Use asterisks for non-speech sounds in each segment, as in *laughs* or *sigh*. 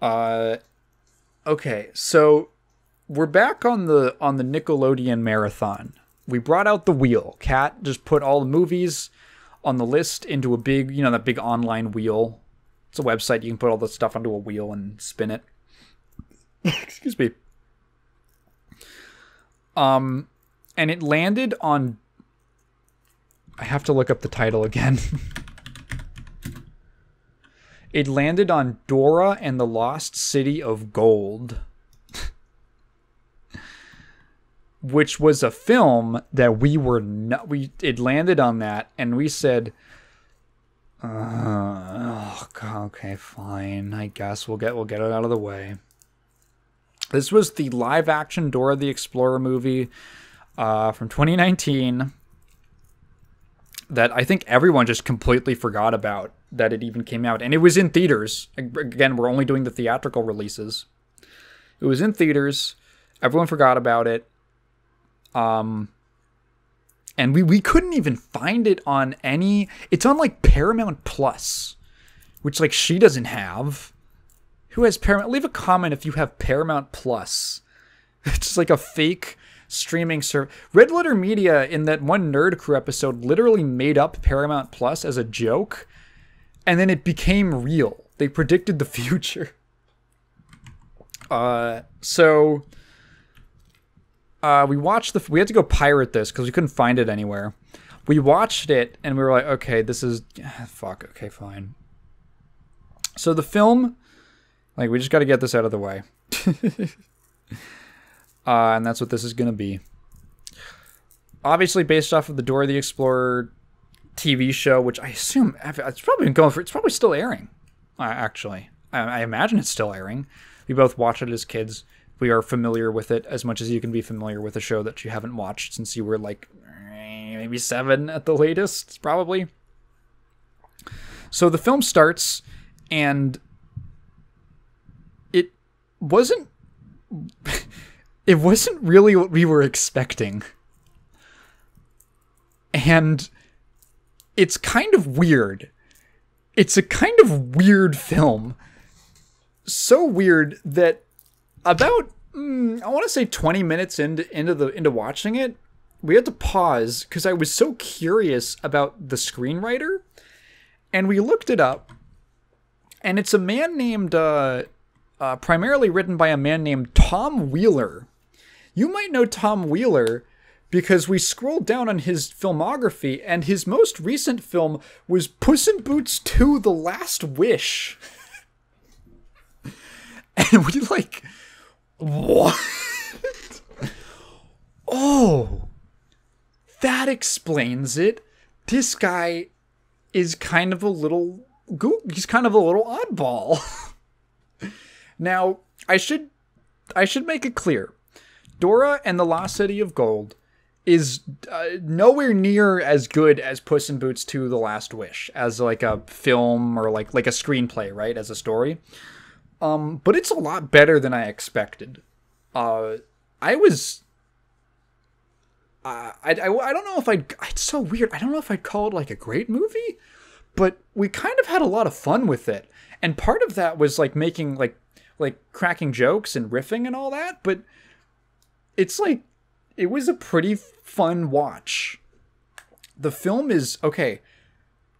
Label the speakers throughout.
Speaker 1: Uh, okay, so we're back on the on the Nickelodeon marathon. We brought out the wheel. Cat just put all the movies on the list into a big, you know, that big online wheel. It's a website you can put all the stuff onto a wheel and spin it. *laughs* Excuse me. Um, and it landed on. I have to look up the title again. *laughs* it landed on Dora and the Lost City of Gold. which was a film that we were not we it landed on that and we said uh, oh, God, okay fine i guess we'll get we'll get it out of the way this was the live action dora the explorer movie uh, from 2019 that i think everyone just completely forgot about that it even came out and it was in theaters again we're only doing the theatrical releases it was in theaters everyone forgot about it um, and we we couldn't even find it on any. It's on like Paramount Plus, which like she doesn't have. Who has Paramount? Leave a comment if you have Paramount Plus. *laughs* It's like a fake streaming service. Red Letter Media in that one Nerd Crew episode literally made up Paramount Plus as a joke, and then it became real. They predicted the *laughs* future. Uh, so uh, we watched the. We had to go pirate this because we couldn't find it anywhere. We watched it and we were like, okay, this is *sighs* fuck. Okay, fine. So the film, like, we just got to get this out of the way, *laughs* uh, and that's what this is gonna be. Obviously, based off of the Dora the Explorer TV show, which I assume it's probably been going for. It's probably still airing. Uh, actually, I, I imagine it's still airing. We both watched it as kids we are familiar with it as much as you can be familiar with a show that you haven't watched since you were like maybe seven at the latest, probably. So the film starts, and it wasn't. *laughs* it wasn't really what we were expecting. And it's kind of weird. It's a kind of weird film. So weird that about mm, I want to say 20 minutes into into the into watching it, we had to pause because I was so curious about the screenwriter, and we looked it up, and it's a man named uh, uh, primarily written by a man named Tom Wheeler. You might know Tom Wheeler because we scrolled down on his filmography, and his most recent film was Puss in Boots 2: The Last Wish. *laughs* and we like what? *laughs* oh, that explains it. This guy is kind of a little he's kind of a little oddball. *laughs* now, I should I should make it clear. Dora and the Lost City of Gold is uh, nowhere near as good as Puss in Boots 2 The Last Wish as like a film or like like a screenplay, right? As a story. Um, but it's a lot better than I expected. Uh, I was. Uh, I, I, I don't know if I'd. It's so weird. I don't know if I'd call it like a great movie, but we kind of had a lot of fun with it. And part of that was like making like like cracking jokes and riffing and all that. But it's like it was a pretty fun watch. The film is okay.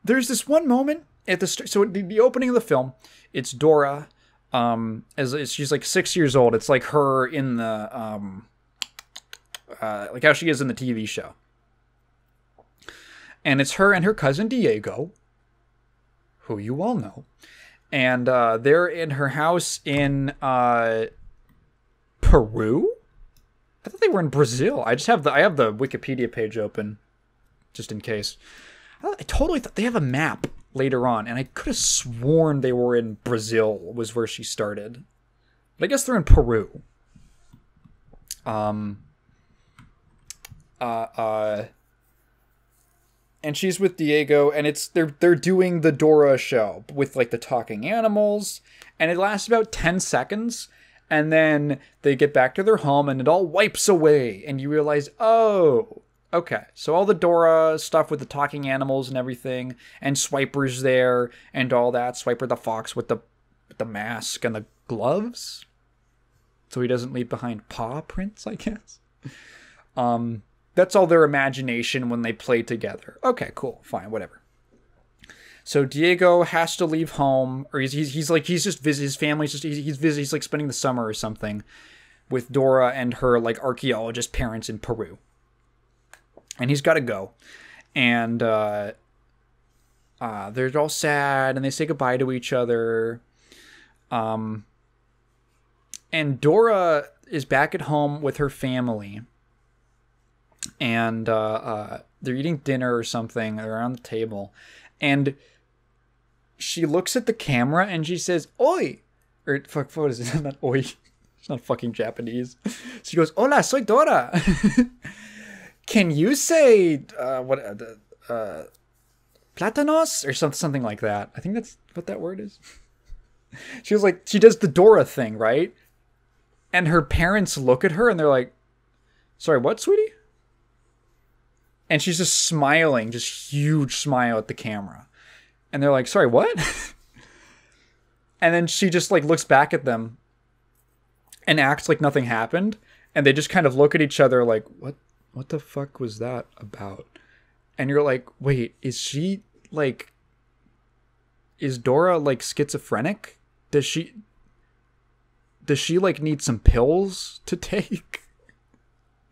Speaker 1: There's this one moment at the start. So the, the opening of the film, it's Dora um as she's like six years old it's like her in the um uh like how she is in the tv show and it's her and her cousin diego who you all know and uh they're in her house in uh peru i thought they were in brazil i just have the i have the wikipedia page open just in case i totally thought they have a map later on, and I could have sworn they were in Brazil was where she started. But I guess they're in Peru. Um uh uh and she's with Diego and it's they're they're doing the Dora show with like the talking animals and it lasts about 10 seconds and then they get back to their home and it all wipes away and you realize, "Oh, Okay, so all the Dora stuff with the talking animals and everything, and Swiper's there and all that. Swiper the fox with the the mask and the gloves so he doesn't leave behind paw prints, I guess. Um, that's all their imagination when they play together. Okay, cool, fine, whatever. So Diego has to leave home, or he's he's, he's like he's just visit his family's just he's he's, visit, he's like spending the summer or something with Dora and her like archaeologist parents in Peru, and he's got to go, and uh, uh, they're all sad and they say goodbye to each other. Um, and Dora is back at home with her family, and uh, uh, they're eating dinner or something. Around the table, and she looks at the camera and she says, "Oi," or fuck, what is it? *laughs* Not oi. It's not fucking Japanese. She goes, "Hola, soy Dora." *laughs* Can you say uh, what uh, uh, platanos or something something like that? I think that's what that word is. *laughs* she was like, she does the Dora thing, right? And her parents look at her and they're like, "Sorry, what, sweetie?" And she's just smiling, just huge smile at the camera and they're like, "Sorry, what?" *laughs* and then she just like looks back at them and acts like nothing happened, and they just kind of look at each other like, "What? What the fuck was that about?" And you're like, "Wait, is she like is Dora like schizophrenic? Does she does she like need some pills to take?"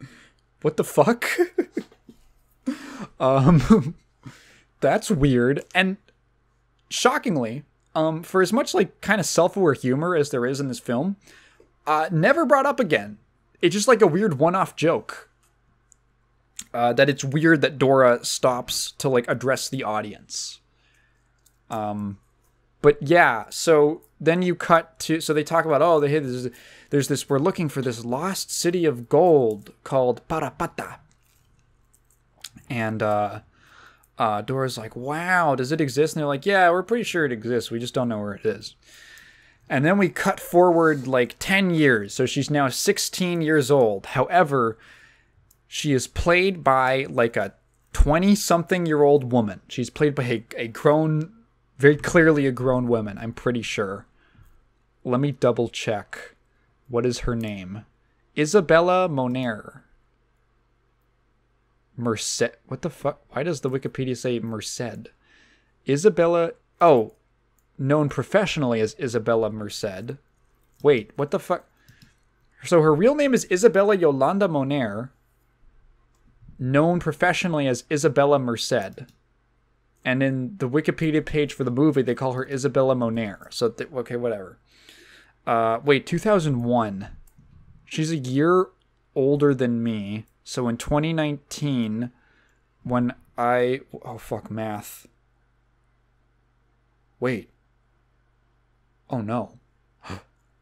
Speaker 1: *laughs* what the fuck? *laughs* um that's weird. And shockingly, um, for as much like kind of self-aware humor as there is in this film, uh, never brought up again. It's just like a weird one-off joke. Uh, that it's weird that Dora stops to like address the audience. Um, but yeah, so then you cut to so they talk about oh they there's, there's this we're looking for this lost city of gold called Parapata, and uh, uh, Dora's like, wow, does it exist? And they're like, yeah, we're pretty sure it exists. We just don't know where it is. And then we cut forward like 10 years. So she's now 16 years old. However, she is played by like a 20 something year old woman. She's played by a, a grown, very clearly a grown woman, I'm pretty sure. Let me double check. What is her name? Isabela Moner. Merced. What the fuck? Why does the Wikipedia say Merced? Isabela. Oh, known professionally as Isabela Merced. Wait, what the fuck? So her real name is Isabela Yolanda Moner, known professionally as Isabela Merced. And in the Wikipedia page for the movie, they call her Isabela Moner. So, th- okay, whatever. Uh, wait, 2001. She's a year older than me. So in 2019, when I oh fuck math. Wait. Oh no. *gasps*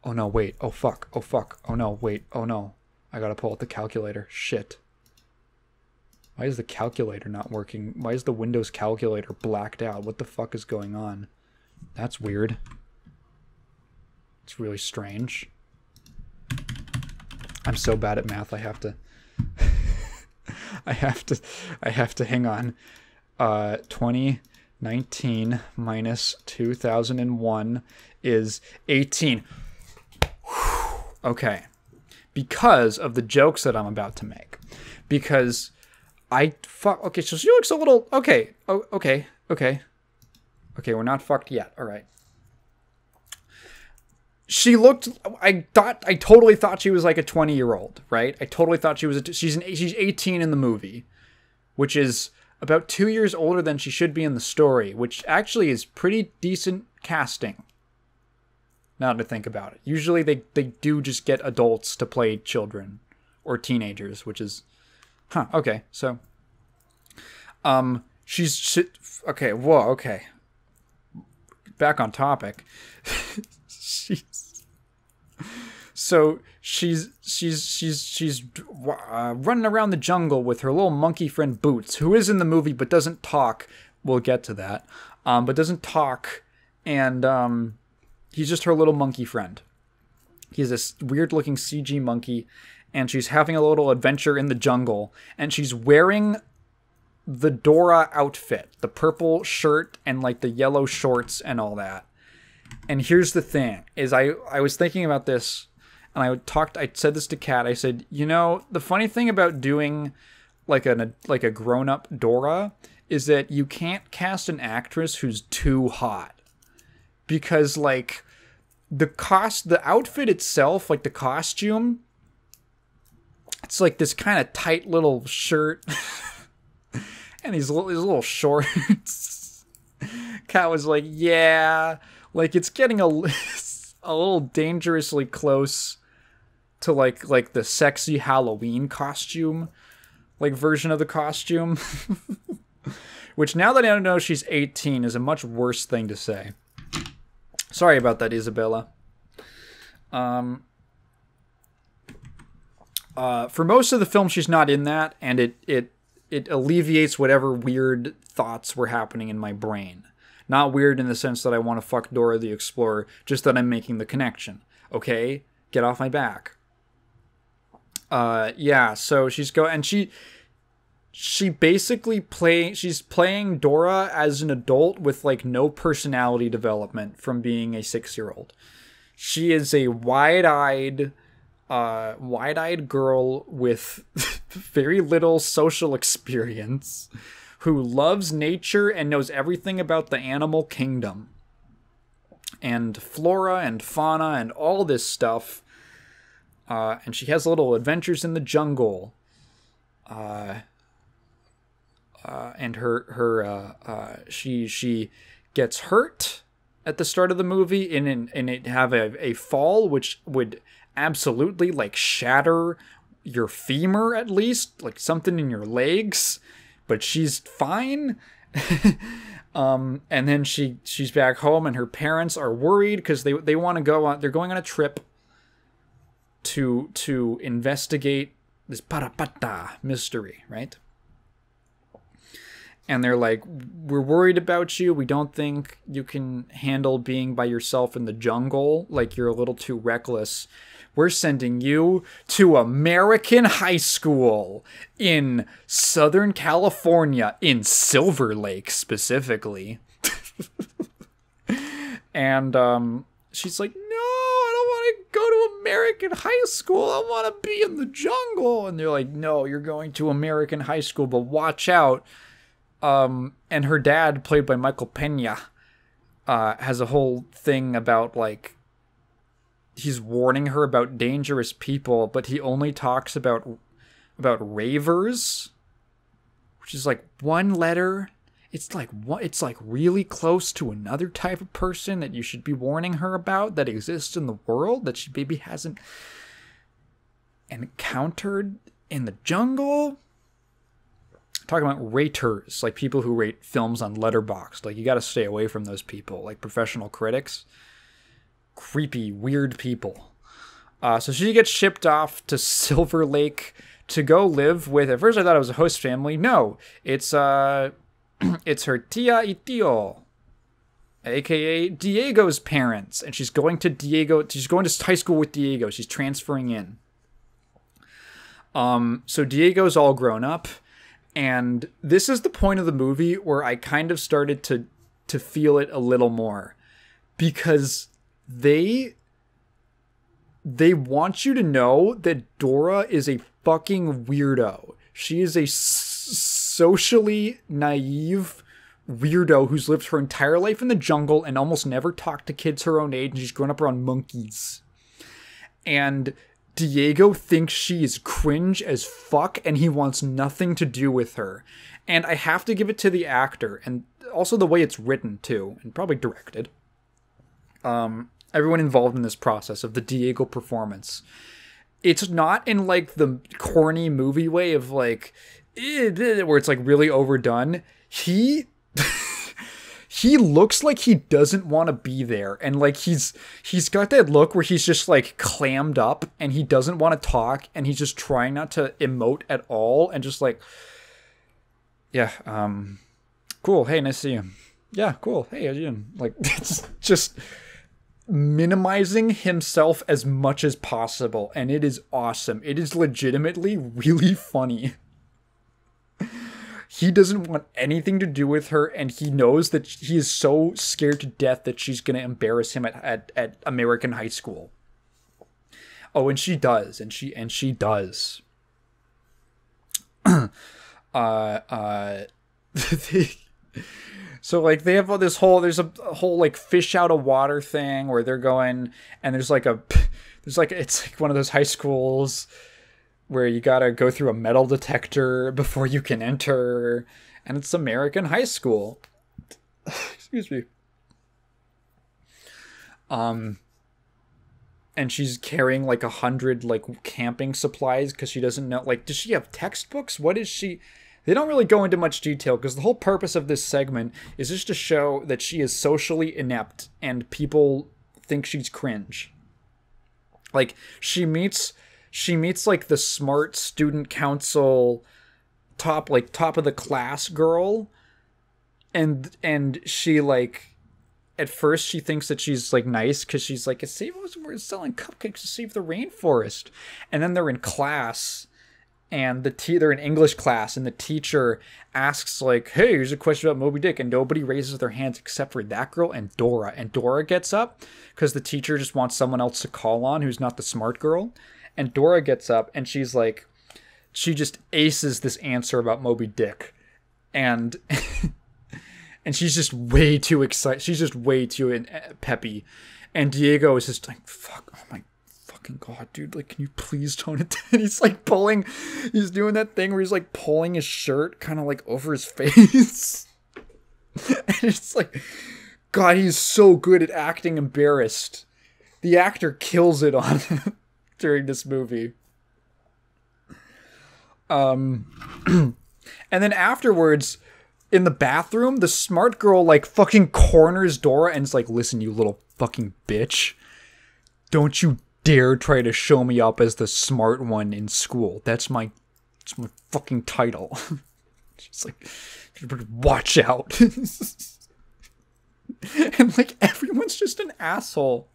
Speaker 1: Oh no, wait. Oh fuck. Oh fuck. Oh no, wait. Oh no. I gotta pull out the calculator. Shit. Why is the calculator not working? Why is the Windows calculator blacked out? What the fuck is going on? That's weird. It's really strange. I'm so bad at math, I have to *laughs* *laughs* I have to I have to hang on. Uh 2019 minus 2001 is 18. okay. Because of the jokes that I'm about to make. Because I fuck okay, so she looks a little okay. Oh, okay. Okay. Okay, we're not fucked yet. All right she looked i thought i totally thought she was like a 20 year old right? I totally thought she was a, she's an, she's 18 in the movie which is about two years older than she should be in the story which actually is pretty decent casting. Now to think about it. Usually they they do just get adults to play children or teenagers which is huh okay so um she's she, okay whoa okay. Back on topic *laughs* she's so she's she's she's she's uh, running around the jungle with her little monkey friend Boots, who is in the movie but doesn't talk. We'll get to that, um, but doesn't talk, and um, he's just her little monkey friend. He's this weird-looking CG monkey, and she's having a little adventure in the jungle, and she's wearing the Dora outfit, the purple shirt and like the yellow shorts and all that And here's the thing: is I I was thinking about this, and I talked. I said this to Kat. I said, you know, the funny thing about doing like a like a grown up Dora is that you can't cast an actress who's too hot because like the cost the outfit itself like the costume it's like this kind of tight little shirt *laughs* and these little, these little shorts *laughs* kat was like yeah like it's getting a, *laughs* a little dangerously close to like like the sexy halloween costume like version of the costume *laughs* which now that i know she's 18 is a much worse thing to say Sorry about that, Isabela. Um, uh, for most of the film, she's not in that, and it it it alleviates whatever weird thoughts were happening in my brain. Not weird in the sense that I want to fuck Dora the Explorer, just that I'm making the connection. Okay, get off my back. Uh, yeah. So she's go and she she basically play she's playing Dora as an adult with like no personality development from being a 6-year-old. She is a wide-eyed uh wide-eyed girl with *laughs* very little social experience who loves nature and knows everything about the animal kingdom and flora and fauna and all this stuff. Uh, and she has little adventures in the jungle. Uh, uh, and her her uh, uh, she she gets hurt at the start of the movie and in, and it have a, a fall which would absolutely like shatter your femur at least like something in your legs but she's fine. *laughs* Um, and then she she's back home and her parents are worried because they they want to go on they're going on a trip to to investigate this parapata mystery right and they're like, "We're worried about you. We don't think you can handle being by yourself in the jungle. Like you're a little too reckless. We're sending you to American High School in Southern California, in Silver Lake specifically." *laughs* and um, she's like, "No, I don't want to go to American High School. I want to be in the jungle." And they're like, "No, you're going to American High School, but watch out." Um, and her dad, played by Michael Pena, uh, has a whole thing about like he's warning her about dangerous people, but he only talks about about ravers, which is like one letter. It's like what it's like really close to another type of person that you should be warning her about that exists in the world that she maybe hasn't encountered in the jungle talking about raters, like people who rate films on Letterboxd. Like you got to stay away from those people, like professional critics. Creepy, weird people. Uh, so she gets shipped off to Silver Lake to go live with. At first, I thought it was a host family. No, it's uh, *clears throat* it's her tia y tío, aka Diego's parents, and she's going to Diego. She's going to high school with Diego. She's transferring in. Um, so Diego's all grown up and this is the point of the movie where I kind of started to to feel it a little more because they they want you to know that Dora is a fucking weirdo. She is a s- socially naive weirdo who's lived her entire life in the jungle and almost never talked to kids her own age and she's grown up around monkeys. And Diego thinks she is cringe as fuck and he wants nothing to do with her. And I have to give it to the actor and also the way it's written too, and probably directed. Um, everyone involved in this process of the Diego performance. It's not in like the corny movie way of like eh, where it's like really overdone. He he looks like he doesn't want to be there and like he's he's got that look where he's just like clammed up and he doesn't want to talk and he's just trying not to emote at all and just like yeah um cool hey nice to see you. Yeah cool hey doing? Like *laughs* it's just minimizing himself as much as possible and it is awesome. It is legitimately really funny he doesn't want anything to do with her and he knows that he is so scared to death that she's going to embarrass him at, at, at american high school. Oh and she does and she and she does. *clears throat* Uh uh *laughs* so like they have all this whole there's a, a whole like fish out of water thing where they're going and there's like a *laughs* there's like it's like one of those high schools where you gotta go through a metal detector before you can enter, and it's American high school. *sighs* Excuse me. Um, and she's carrying like a hundred like camping supplies because she doesn't know. Like, does she have textbooks? What is she? They don't really go into much detail because the whole purpose of this segment is just to show that she is socially inept and people think she's cringe. Like she meets she meets like the smart student council top like top of the class girl and and she like at first she thinks that she's like nice because she's like we're selling cupcakes to save the rainforest. And then they're in class and the te- they're in english class and the teacher asks like hey here's a question about moby dick and nobody raises their hands except for that girl and dora and dora gets up because the teacher just wants someone else to call on who's not the smart girl and Dora gets up and she's like, she just aces this answer about Moby Dick, and *laughs* and she's just way too excited. She's just way too in, uh, peppy, and Diego is just like, "Fuck! Oh my fucking god, dude! Like, can you please tone it *laughs* down?" He's like pulling, he's doing that thing where he's like pulling his shirt kind of like over his *laughs* face, and it's like, God, he's so good at acting embarrassed. The actor kills it on during this movie. Um, *clears throat* and then afterwards, in the bathroom, the smart girl like fucking corners Dora and is like, "Listen, you little fucking bitch, don't you dare try to show me up as the smart one in school. That's my, that's my fucking title." *laughs* She's like, "Watch out." *laughs* and like everyone's just an asshole.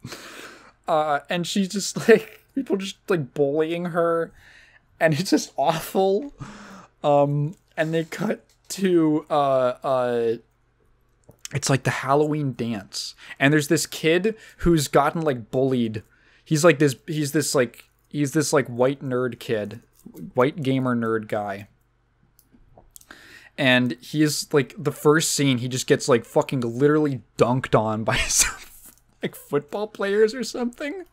Speaker 1: Uh, and she's just *laughs* like people just like bullying her and it's just awful um and they cut to uh uh it's like the Halloween dance. And there's this kid who's gotten like bullied. He's like this he's this like he's this like white nerd kid, white gamer nerd guy. And he's like the first scene he just gets like fucking literally dunked on by *laughs* some like football players or something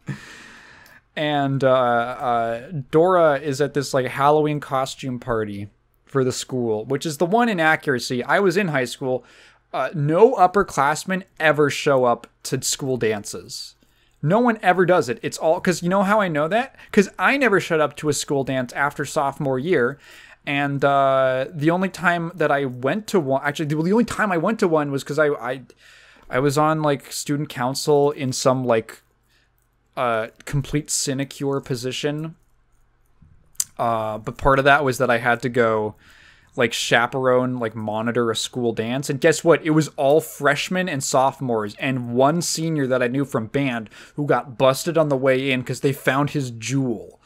Speaker 1: and uh, uh, Dora is at this like Halloween costume party for the school, which is the one inaccuracy. I was in high school. Uh, no upperclassmen ever show up to school dances. No one ever does it. It's all because you know how I know that? Because I never showed up to a school dance after sophomore year. And uh, the only time that I went to one, actually, the only time I went to one was because I, I, I was on like student council in some like a complete sinecure position. Uh, but part of that was that I had to go like chaperone, like monitor a school dance. And guess what? It was all freshmen and sophomores, and one senior that I knew from band who got busted on the way in because they found his Juul.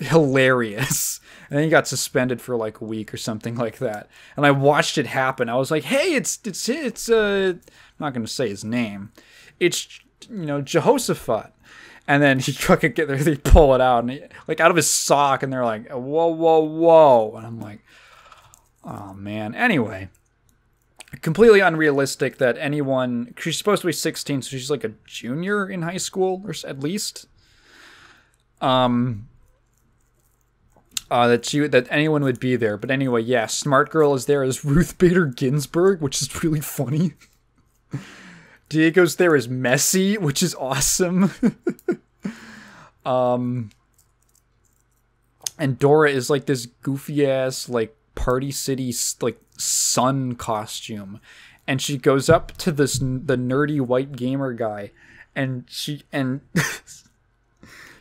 Speaker 1: Hilarious. And then he got suspended for like a week or something *laughs* like that. And I watched it happen. I was like, hey, it's it's it's uh I'm not gonna say his name. It's you know, Jehoshaphat and then he *laughs* fucking get there, they pull it out and he, like out of his sock, and they're like, whoa, whoa, whoa, and I'm like, oh man. Anyway, completely unrealistic that anyone. She's supposed to be 16, so she's like a junior in high school, or at least. Um. Uh, that she that anyone would be there, but anyway, yeah, Smart Girl is there as Ruth Bader Ginsburg, which is really funny. *laughs* Diego's there is Messi, which is awesome. *laughs* um, and Dora is like this goofy ass like Party City like sun costume, and she goes up to this the nerdy white gamer guy, and she and. *laughs*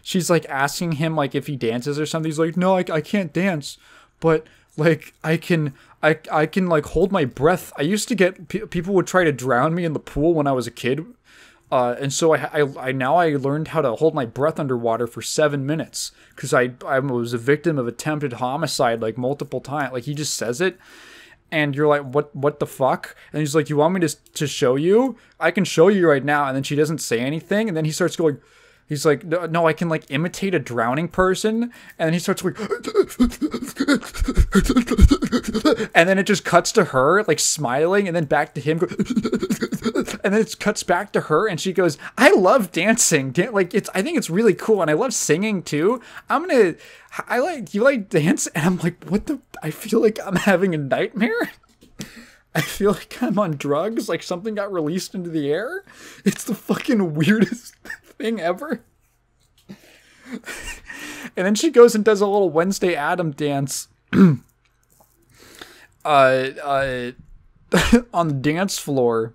Speaker 1: she's like asking him like if he dances or something. He's like, no, I, I can't dance, but like I can I I can like hold my breath. I used to get people would try to drown me in the pool when I was a kid. Uh, and so I, I, I now I learned how to hold my breath underwater for seven minutes because I I was a victim of attempted homicide like multiple times. Like he just says it, and you're like, "What? What the fuck?" And he's like, "You want me to to show you? I can show you right now." And then she doesn't say anything, and then he starts going. He's like, no, I can like imitate a drowning person, and he starts like, and then it just cuts to her like smiling, and then back to him, and then it cuts back to her, and she goes, "I love dancing, Dan- like it's, I think it's really cool, and I love singing too. I'm gonna, I like you like dance, and I'm like, what the? I feel like I'm having a nightmare." I feel like I'm on drugs, like something got released into the air. It's the fucking weirdest thing ever. and then she goes and does a little Wednesday Adam dance *clears throat* uh, uh, *laughs* on the dance floor.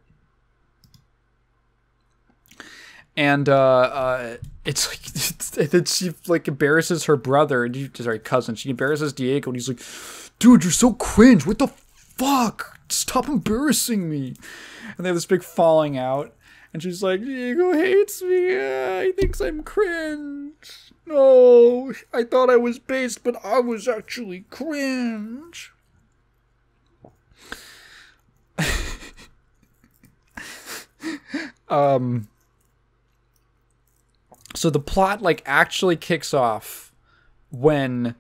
Speaker 1: And uh, uh, it's like *laughs* it's, then she like embarrasses her brother, sorry, cousin. She embarrasses Diego, and he's like, "Dude, you're so cringe. What the fuck? Stop embarrassing me." And they have this big falling out. And she's like, Diego hates me. He thinks I'm cringe. No, I thought I was based, but I was actually cringe. *laughs* um. So the plot like actually kicks off when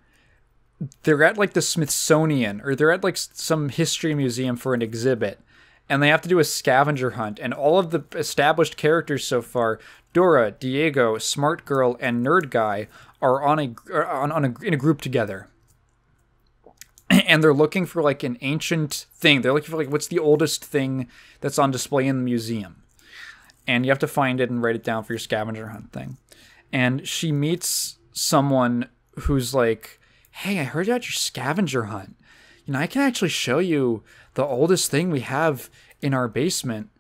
Speaker 1: they're at like the Smithsonian or they're at like some history museum for an exhibit and they have to do a scavenger hunt. And all of the established characters so far, Dora, Diego, Smart Girl, and Nerd Guy, are on a on, on a, in a group together. *clears throat* And they're looking for like an ancient thing. They're looking for like what's the oldest thing that's on display in the museum. And you have to find it and write it down for your scavenger hunt thing. And she meets someone who's like, "Hey, I heard about your scavenger hunt. You know, I can actually show you the oldest thing we have in our basement.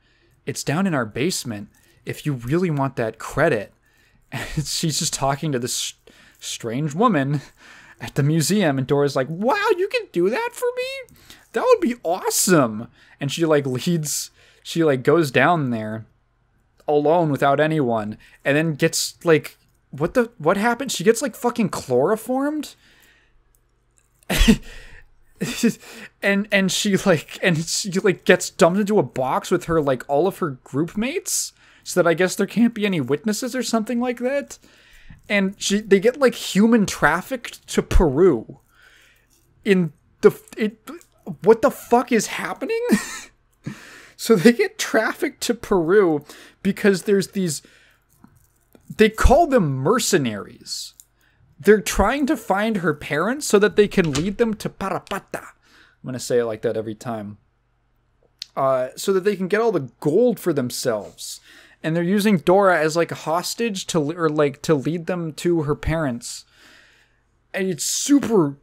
Speaker 1: It's down in our basement. If you really want that credit, *laughs* and she's just talking to this strange woman *laughs* at the museum, and Dora's like, "Wow, you can do that for me? That would be awesome!" And she like leads, she like goes down there alone without anyone, and then gets like, what the what happened? She gets like fucking chloroformed. *laughs* *laughs* and and she like and she like gets dumped into a box with her like all of her group mates so that I guess there can't be any witnesses or something like that. And she they get like human trafficked to Peru. In the it what the fuck is happening? *laughs* so they get trafficked to Peru because there's these they call them mercenaries they're trying to find her parents so that they can lead them to Parapata. I'm going to say it like that every time. Uh, so that they can get all the gold for themselves. And they're using Dora as like a hostage to or like to lead them to her parents. And it's super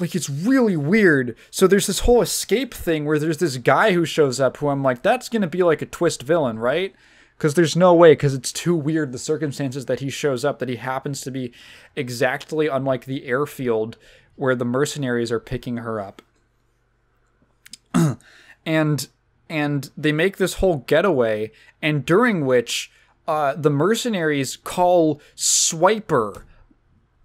Speaker 1: like it's really weird. So there's this whole escape thing where there's this guy who shows up who I'm like that's going to be like a twist villain, right? Because there's no way because it's too weird the circumstances that he shows up that he happens to be exactly unlike the airfield where the mercenaries are picking her up. *clears throat* And and they make this whole getaway and during which uh, the mercenaries call swiper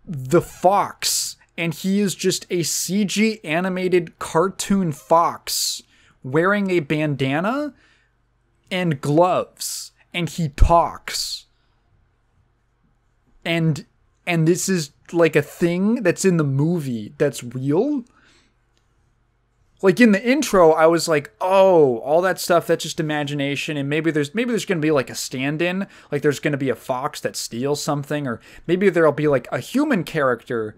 Speaker 1: the fox and he is just a cg animated cartoon fox wearing a bandana and gloves and he talks. And and this is like a thing that's in the movie that's real. Like in the intro, I was like, "Oh, all that stuff that's just imagination and maybe there's maybe there's going to be like a stand-in, like there's going to be a fox that steals something or maybe there'll be like a human character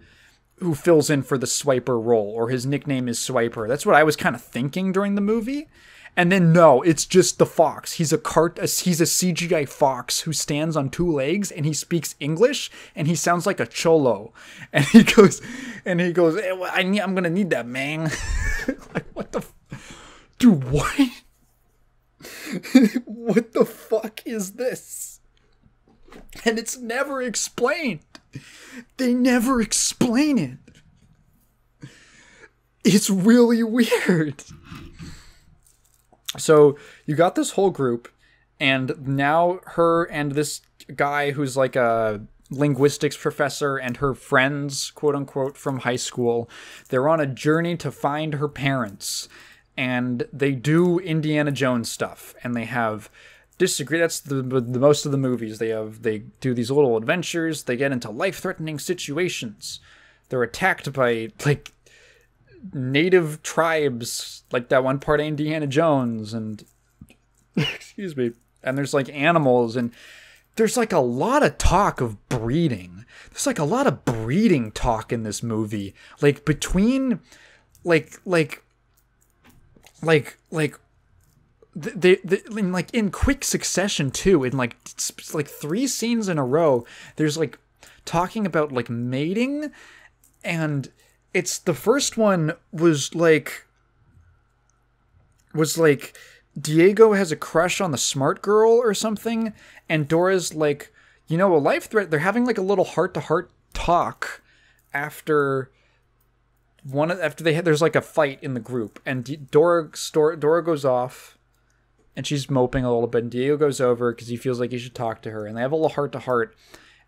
Speaker 1: who fills in for the swiper role or his nickname is swiper." That's what I was kind of thinking during the movie. And then no, it's just the fox. He's a cart. A, he's a CGI fox who stands on two legs and he speaks English and he sounds like a cholo. *laughs* And he goes, and he goes, hey, well, I need, I'm gonna need that man. *laughs* like what the, f- dude? What? *laughs* what the fuck is this? And it's never explained. They never explain it. It's really weird so you got this whole group and now her and this guy who's like a linguistics professor and her friends quote unquote from high school they're on a journey to find her parents and they do Indiana Jones stuff, and they have disagree. That's the, the most of the movies they have. They do these little adventures. They get into life threatening situations. They're attacked by like native tribes, like that one part of Indiana Jones, and *laughs* excuse me. And there's like animals, and there's like a lot of talk of breeding. There's like a lot of breeding talk in this movie, like between, like like like like they, they in like in quick succession too in like like three scenes in a row there's like talking about like mating and it's the first one was like was like Diego has a crush on the smart girl or something and Dora's like you know a life threat they're having like a little heart to heart talk after one of after they had there's like a fight in the group and Dora Dora goes off and she's moping a little bit. And Diego goes over because he feels like he should talk to her, and they have a little heart to heart.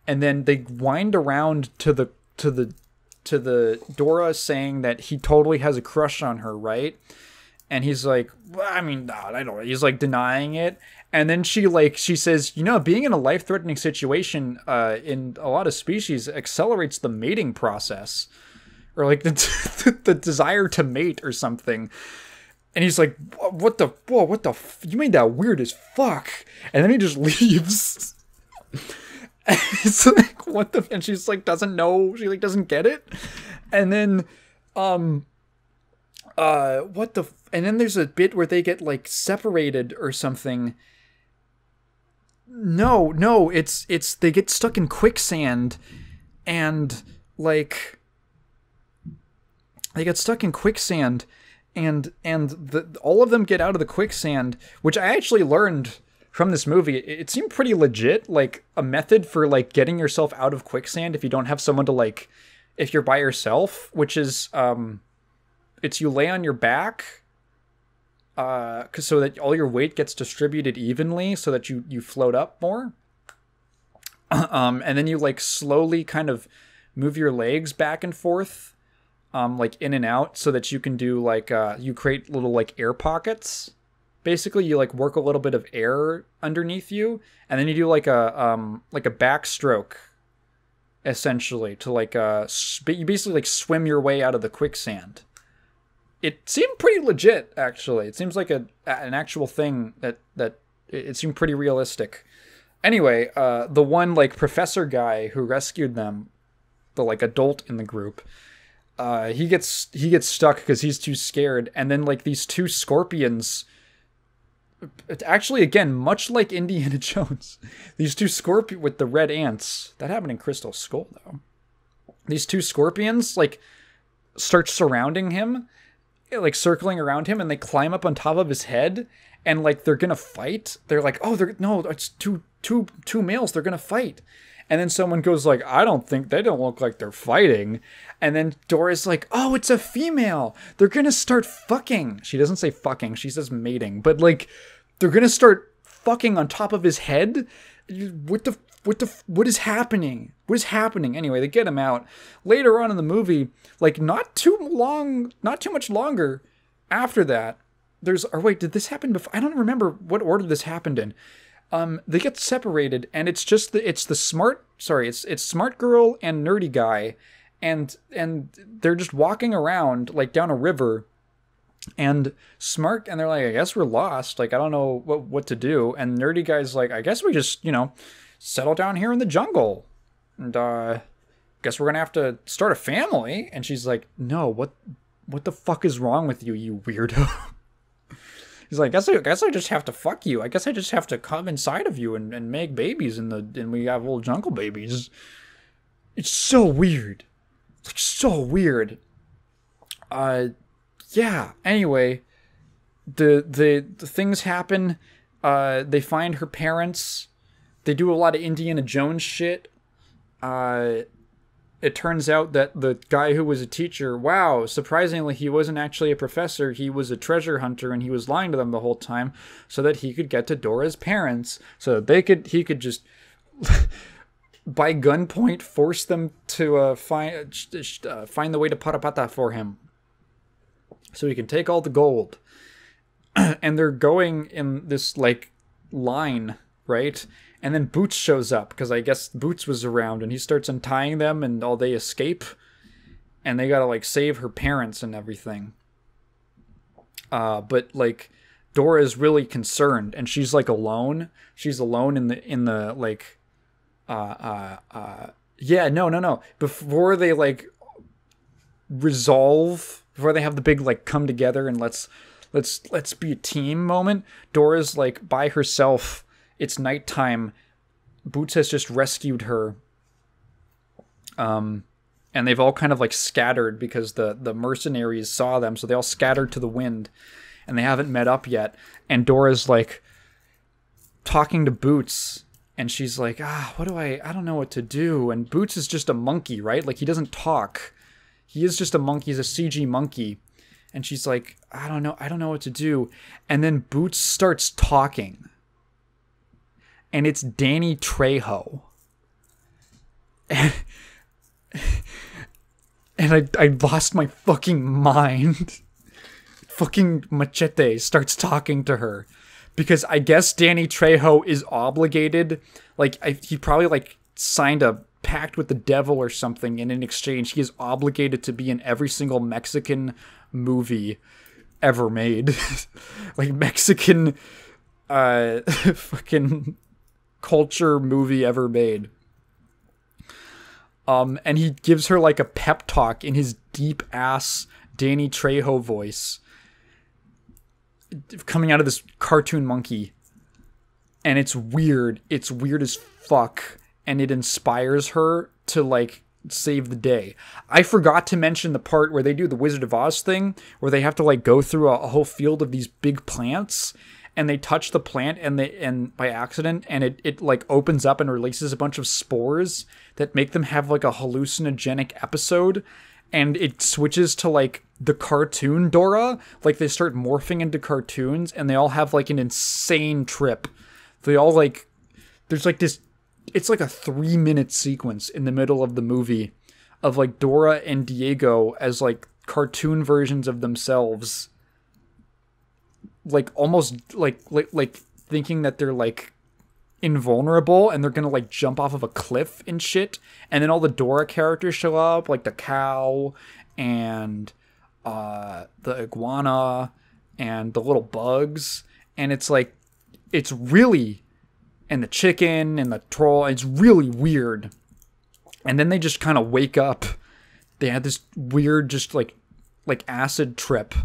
Speaker 1: And then they wind around to the to the to the Dora saying that he totally has a crush on her, right? And he's like, well, I mean, I don't. He's like denying it, and then she like she says, you know, being in a life threatening situation uh, in a lot of species accelerates the mating process, or like *laughs* the the desire to mate or something and he's like, "What the? Whoa! What the? F- you made that weird as fuck." And then he just *laughs* leaves. *laughs* it's like, *laughs* "What the?" And she's like, doesn't know. She like doesn't get it. And then, um, uh, what the? And then there's a bit where they get like separated or something. No, no, it's it's they get stuck in quicksand, and like they get stuck in quicksand and and the, all of them get out of the quicksand, which I actually learned from this movie. It, seemed pretty legit, like a method for like getting yourself out of quicksand if you don't have someone to like, if you're by yourself, which is um, it's you lay on your back, uh, so that all your weight gets distributed evenly, so that you you float up more. *clears throat* um, and then you like slowly kind of move your legs back and forth um, like in and out so that you can do like uh, you create little like air pockets basically you like work a little bit of air underneath you and then you do like a um like a backstroke essentially to like uh you basically like swim your way out of the quicksand it seemed pretty legit actually it seems like a an actual thing that that it seemed pretty realistic anyway uh the one like professor guy who rescued them the like adult in the group uh, he gets he gets stuck because he's too scared, and then like these two scorpions. Actually, again, much like Indiana *laughs* Jones, these two scorpion with the red ants. That happened in Crystal Skull, though. These two scorpions like start surrounding him, eh, like circling around him, and they climb up on top of his head, and like they're gonna fight. They're like, oh, they're no, it's two two two males. They're gonna fight, and then someone goes like, I don't think they don't look like they're fighting. And then Dora's like, oh, it's a female. They're gonna start fucking. She doesn't say fucking, she says mating. But like, they're gonna start fucking on top of his head. What the what the what is happening? What is happening? Anyway, they get him out. Later on in the movie, like not too long, not too much longer after that, there's or wait, did this happen before? I don't remember what order this happened in um, they get separated, and it's just the it's the smart sorry it's it's smart girl and nerdy guy, and and they're just walking around like down a river, and smart and they're like I guess we're lost like I don't know what what to do, and nerdy guy's like I guess we just you know settle down here in the jungle, and uh, guess we're gonna have to start a family, and she's like no what what the fuck is wrong with you you weirdo. *laughs* He's like, I guess I, guess I just have to fuck you. I guess I just have to come inside of you and, and make babies, and the and we have little jungle babies. It's so weird. It's like so weird. Uh, yeah. Anyway, the the the things happen. Uh, they find her parents. They do a lot of Indiana Jones shit. Uh, it turns out that the guy who was a teacher, wow, surprisingly, he wasn't actually a professor. He was a treasure hunter, and he was lying to them the whole time so that he could get to Dora's parents, so that they could he could just *laughs* by gunpoint force them to uh, find uh, find the way to Parapata for him, so he can take all the gold. *clears throat* and they're going in this like line, right? And then Boots shows up because I guess Boots was around and he starts untying them and all they escape and they gotta like save her parents and everything. Uh, but like Dora is really concerned and she's like alone. She's alone in the in the like uh uh uh yeah, no, no, no. Before they like resolve before they have the big like come together and let's let's let's be a team moment. Dora's like by herself. It's nighttime. Boots has just rescued her. Um and they've all kind of like scattered because the the mercenaries saw them, so they all scattered to the wind and they haven't met up yet. And Dora's like talking to Boots and she's like, "Ah, what do I I don't know what to do." And Boots is just a monkey, right? Like he doesn't talk. He is just a monkey, he's a CG monkey and she's like, I don't know, I don't know what to do. And then Boots starts talking. And it's Danny Trejo. And, *laughs* and I, I lost my fucking mind. *laughs* fucking Machete starts talking to her. Because I guess Danny Trejo is obligated. Like, I, he probably, like, signed a pact with the devil or something, and in exchange, he is obligated to be in every single Mexican movie ever made. *laughs* like Mexican uh *laughs* fucking culture movie ever made. Um and he gives her like a pep talk in his deep ass Danny Trejo voice coming out of this cartoon monkey. And it's weird. It's weird as fuck and it inspires her to like save the day. I forgot to mention the part where they do the Wizard of Oz thing, where they have to like go through a, a whole field of these big plants and they touch the plant and they and by accident and it, it like opens up and releases a bunch of spores that make them have like a hallucinogenic episode and it switches to like the cartoon Dora like they start morphing into cartoons and they all have like an insane trip they all like there's like this it's like a three minute sequence in the middle of the movie of like Dora and Diego as like cartoon versions of themselves like almost like like like thinking that they're like invulnerable and they're gonna like jump off of a cliff and shit. And then all the Dora characters show up like the cow and uh the iguana and the little bugs. And it's like it's really and the chicken and the troll. It's really weird. And then they just kind of wake up. They had this weird, just like, like acid trip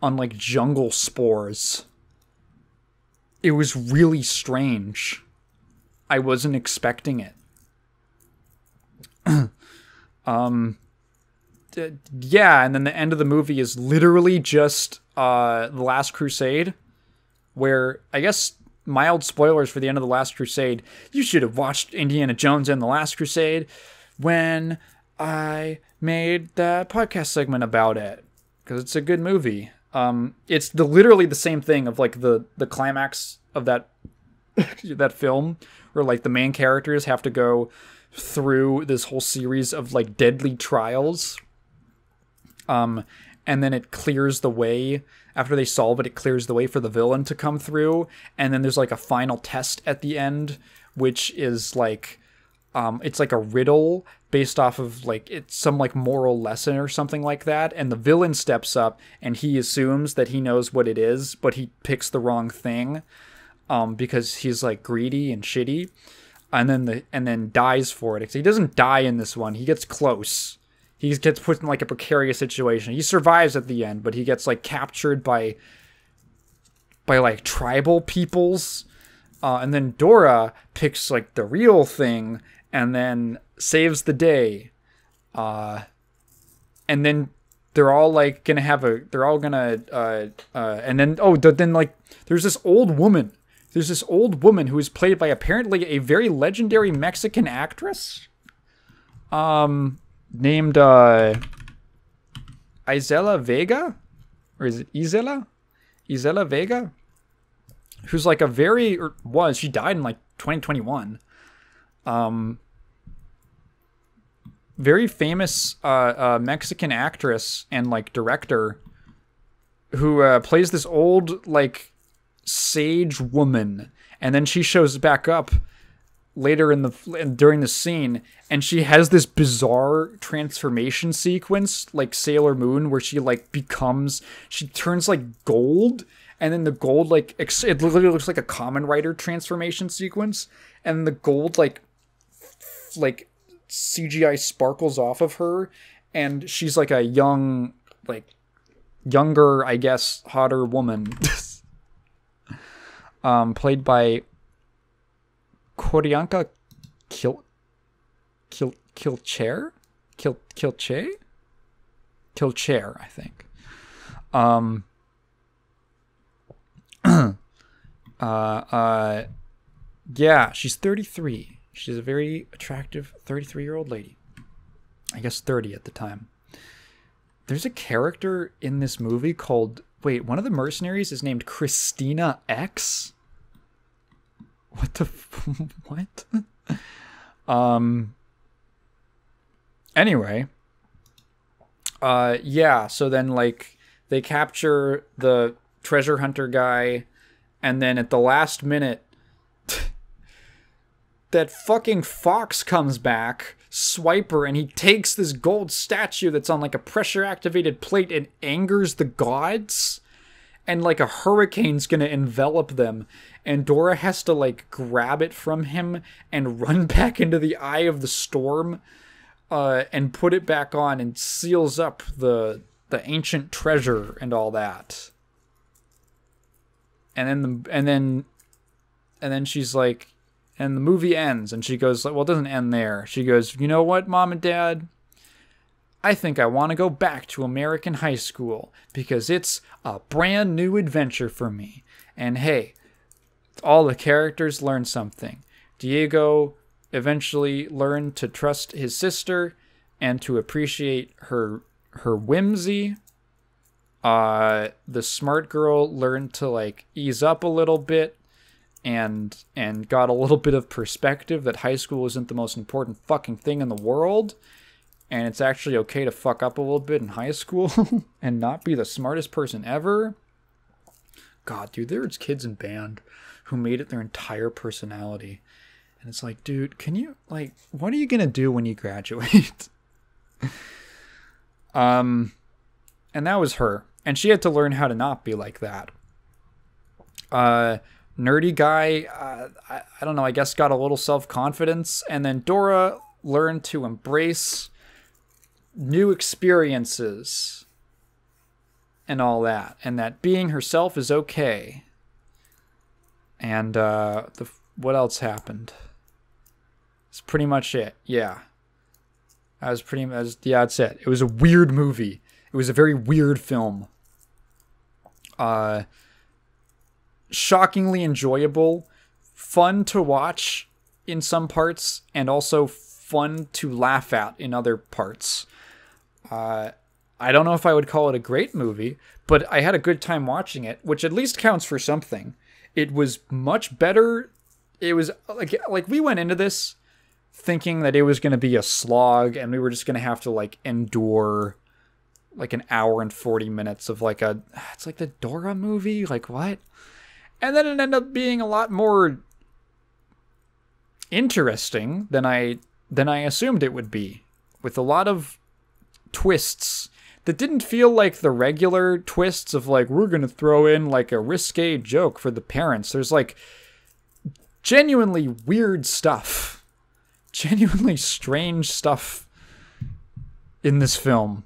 Speaker 1: on like jungle spores. It was really strange. I wasn't expecting it. *clears throat* um, d- yeah, and then the end of the movie is literally just uh, the Last Crusade, where I guess mild spoilers for the end of The Last Crusade. You should have watched Indiana Jones and The Last Crusade when I made that podcast segment about it because it's a good movie. Um, it's the literally the same thing of like the the climax of that *laughs* that film where like the main characters have to go through this whole series of like deadly trials. Um, and then it clears the way after they solve it, it clears the way for the villain to come through. And then there's like a final test at the end, which is like um, it's like a riddle based off of like it's some like moral lesson or something like that. And the villain steps up and he assumes that he knows what it is but he picks the wrong thing um, because he's like greedy and shitty. And then the and then dies for it. He doesn't die in this one. He gets close he gets put in like a precarious situation. He survives at the end, but he gets like captured by by like tribal peoples. Uh, and then Dora picks like the real thing and then saves the day. Uh, and then they're all like gonna have a they're all gonna uh, uh, and then oh then like there's this old woman there's this old woman who is played by apparently a very legendary Mexican actress. Um, named uh, Isela Vega, or is it Isela? Isela Vega, who's like a very or was she died in like 2021. Um, very famous uh, uh, Mexican actress and like director. who uh, plays this old like sage woman, and then she shows back up later in the during the scene and she has this bizarre transformation sequence like Sailor Moon where she like becomes she turns like gold and then the gold like ex- it literally looks like a Kamen Rider transformation sequence and the gold like f- like CGI sparkles off of her and she's like a young like younger I guess hotter woman. *laughs* Um played by Q'orianka Kil Kil Kilchair? Kil Kilche? Kilchair, I think. Um *clears throat* uh uh yeah, she's 33. She's a very attractive 33-year-old lady. I guess 30 at the time. There's a character in this movie called wait, one of the mercenaries is named Christina X? What the *laughs* what? um anyway, uh yeah, so then like they capture the treasure hunter guy and then at the last minute *laughs* that fucking fox comes back swiper and he takes this gold statue that's on like a pressure activated plate and angers the gods and like a hurricane's gonna envelop them and dora has to like grab it from him and *laughs* run back into the eye of the storm uh, and put it back on and seals up the the ancient treasure and all that. And then the, and then and then she's like and the movie ends and she goes like well it doesn't end there. She goes you know what mom and dad i think i want to go back to american high school because it's a brand new adventure for me. And hey all the characters learn something. Diego eventually learned to trust his sister and to appreciate her her whimsy. Uh the smart girl learned to like ease up a little bit and and got a little bit of perspective that high school isn't the most important fucking thing in the world and it's actually okay to fuck up a little bit in high school *laughs* and not be the smartest person ever. God dude there's kids in band who made it their entire personality. And it's like dude can you like what are you gonna do when you graduate? *laughs* Um and that was her. And she had to learn how to not be like that. Uh nerdy guy uh, I, I don't know i guess got a little self-confidence. And then dora learned to embrace new experiences and all that and that being herself is okay. And uh the what else happened? It's pretty much it yeah. That was pretty much yeah that's it. It was a weird movie. It was a very weird film. Uh shockingly enjoyable, fun to watch in some parts, and also fun to laugh at in other parts. Uh, I don't know if I would call it a great movie, but I had a good time watching it, which at least counts for something. It was much better. It was like like we went into this thinking that it was going to be a slog and we were just going to have to like endure like an hour and 40 minutes of like a it's like the Dora movie like what and then it ended up being a lot more interesting than I than I assumed it would be, with a lot of twists that didn't feel like the regular twists of like we're gonna throw in like a risque joke for the parents. There's like genuinely weird stuff, genuinely strange stuff in this film.